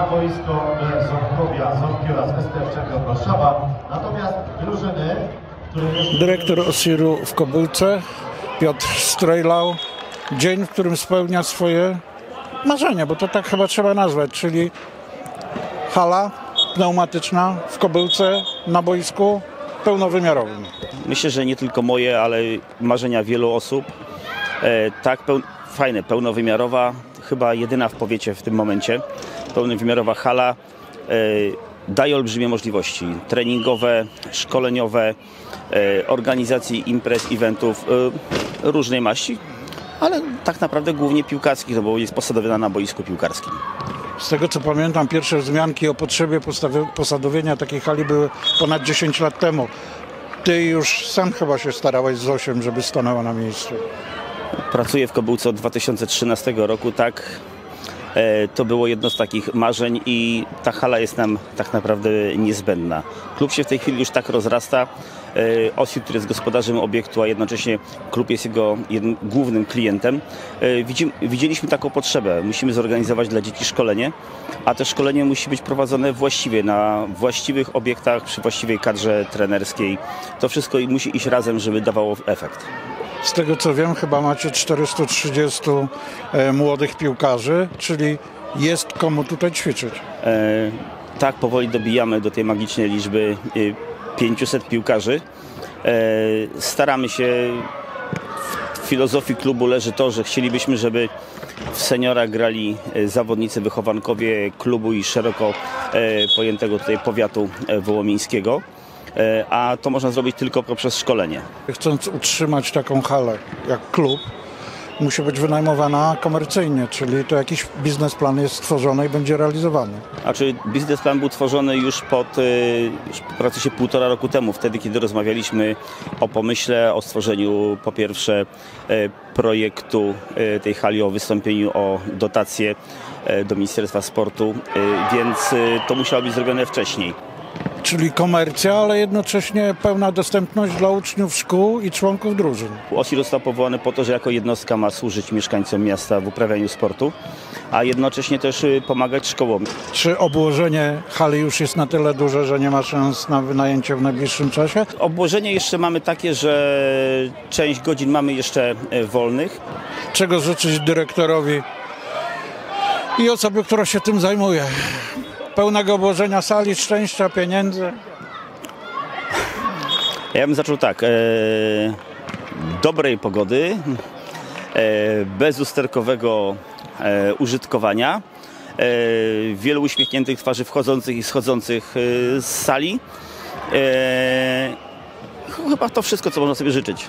na boisko Ząbkowia, Ząbki oraz STF od Warszawa. Natomiast drużyny, które. Dyrektor Osiru w Kobylce, Piotr Strejlał. Dzień, w którym spełnia swoje marzenia, bo to tak chyba trzeba nazwać, czyli hala pneumatyczna w Kobylce na boisku pełnowymiarowym. Myślę, że nie tylko moje, ale marzenia wielu osób. E, tak, peł, fajne, pełnowymiarowa, chyba jedyna w powiecie w tym momencie. Pełnowymiarowa hala e, daje olbrzymie możliwości treningowe, szkoleniowe, e, organizacji imprez, eventów e, różnej maści, ale tak naprawdę głównie piłkarskich, no bo jest posadowiona na boisku piłkarskim. Z tego co pamiętam, pierwsze wzmianki o potrzebie posadowienia takiej hali były ponad 10 lat temu. Ty już sam chyba się starałeś z Osiem, żeby stanęła na miejscu. Pracuję w Kobyłce od 2013 roku, tak. E, To było jedno z takich marzeń i ta hala jest nam tak naprawdę niezbędna. Klub się w tej chwili już tak rozrasta. E, Osiu, który jest gospodarzem obiektu, a jednocześnie klub jest jego głównym klientem. E, Widzi, widzieliśmy taką potrzebę. Musimy zorganizować dla dzieci szkolenie, a to szkolenie musi być prowadzone właściwie, na właściwych obiektach, przy właściwej kadrze trenerskiej. To wszystko musi iść razem, żeby dawało efekt. Z tego co wiem, chyba macie 430 e, młodych piłkarzy, czyli jest komu tutaj ćwiczyć. E, tak, powoli dobijamy do tej magicznej liczby y, 500 piłkarzy. E, staramy się, filozofii klubu leży to, że chcielibyśmy, żeby w seniora grali e, zawodnicy, wychowankowie klubu i szeroko e, pojętego tutaj powiatu e, wołomińskiego. E, A to można zrobić tylko poprzez szkolenie. Chcąc utrzymać taką halę jak klub, musi być wynajmowana komercyjnie, czyli to jakiś biznesplan jest stworzony i będzie realizowany. A czy biznesplan był tworzony już pod, y, już praktycznie półtora roku temu, wtedy kiedy rozmawialiśmy o pomyśle, o stworzeniu po pierwsze y, projektu tej hali, o wystąpieniu o dotację do Ministerstwa Sportu, więc to musiało być zrobione wcześniej. Czyli komercja, ale jednocześnie pełna dostępność dla uczniów szkół i członków drużyn. OSI został powołany po to, że jako jednostka ma służyć mieszkańcom miasta w uprawianiu sportu, a jednocześnie też y, pomagać szkołom. Czy obłożenie hali już jest na tyle duże, że nie ma szans na wynajęcie w najbliższym czasie? Obłożenie jeszcze mamy takie, że część godzin mamy jeszcze y, wolnych, Czego życzyć dyrektorowi i osobie, która się tym zajmuje? Pełnego obłożenia sali, szczęścia, pieniędzy. Ja bym zaczął tak. E, dobrej pogody, e, bezusterkowego e, użytkowania, e, wielu uśmiechniętych twarzy wchodzących i schodzących e, z sali. E, chyba to wszystko, co można sobie życzyć.